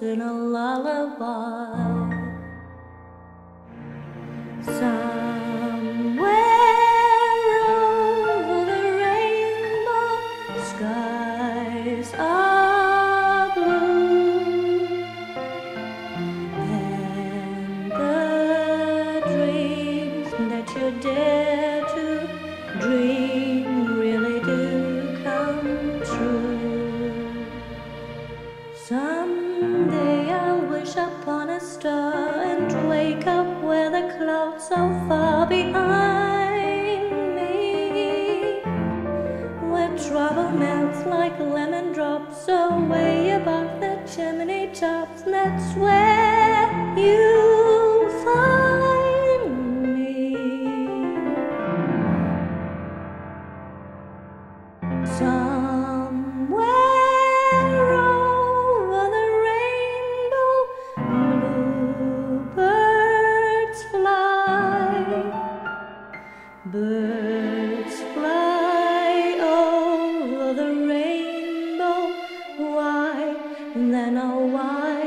lullaby. Somewhere and wake up where the clouds so far behind me. Where trouble melts like lemon drops away above the chimney tops. That's where on.